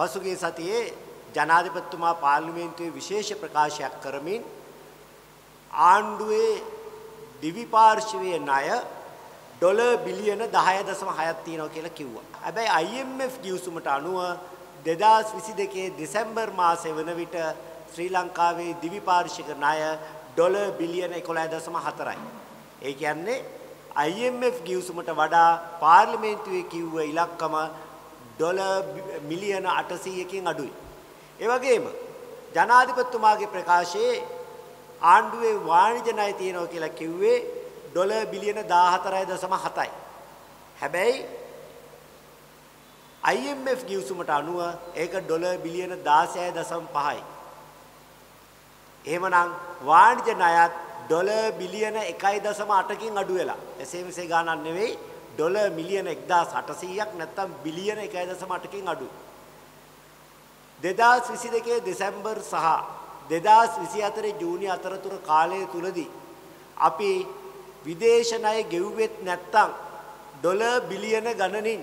පසුගිය සතියේ ජනාධිපතිතුමා පාර්ලිමේන්තුවේ විශේෂ ප්‍රකාශයක් කරමින් ආණ්ඩුවේ දිවි පාර්ශවයේ ණය ඩොලර් බිලියන 10.6ක් තියෙනවා කියලා කිව්වා. හැබැයි IMF ගිවිසුමට අනුව 2022 දෙසැම්බර් මාසයේ වන විට ශ්‍රී ලංකාවේ දිවි පාර්ශ්වික ණය ඩොලර් බිලියන 11.4යි. ඒ කියන්නේ IMF ගිවිසුමට වඩා පාර්ලිමේන්තුවේ කිව්ව ඉලක්කම ඩොලර් මිලියන 800කින් අඩුයි. ඒ වගේම ජනාධිපතිතුමාගේ ප්‍රකාශයේ ආණ්ඩුවේ වාණිජ ණය තියෙනවා කියලා කිව්වේ ඩොලර් බිලියන 14.7යි. හැබැයි IMF ගිවිසුමට අනුව ඒක ඩොලර් බිලියන 16.5යි. එහෙමනම් වාණිජ ණයත් ඩොලර් බිලියන 1.8කින් අඩු වෙලා. එසේ මෙසේ ගානක් නෙවෙයි ඩොලර් මිලියන 1800ක් නැත්තම් බිලියන 1.8කින් අඩුයි. 2022 දෙසැම්බර් සහ 2024 ජූනි අතරතුර කාලය තුලදී අපි විදේශ ණය ගෙව්වෙත් නැත්තම් ඩොලර් බිලියන ගණනින්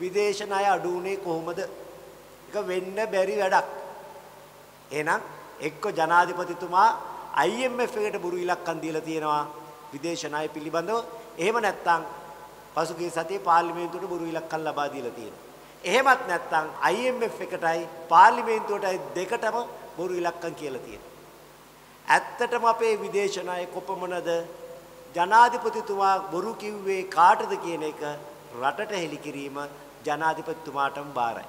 විදේශ ණය අඩු වුණේ කොහොමද? ඒක වෙන්න බැරි වැඩක්. එහෙනම් එක්ක ජනාධිපතිතුමා IMF එකට බුරු ඉලක්කම් දීලා තියෙනවා විදේශ ණය පිළිබඳව. එහෙම නැත්නම් පසුගිය සතියේ පාර්ලිමේන්තුවට බුරු ඉලක්කම් ලබා දීලා තියෙනවා. එහෙමත් නැත්නම් IMF එකටයි පාර්ලිමේන්තුවටයි දෙකටම බොරු ඉලක්කම් කියලා තියෙනවා. ඇත්තටම අපේ විදේශ ණය කොපමණද ජනාධිපතිතුමා බොරු කිව්වේ කාටද කියන එක රටට හෙළි කිරීම ජනාධිපතිතුමාටම බාරයි.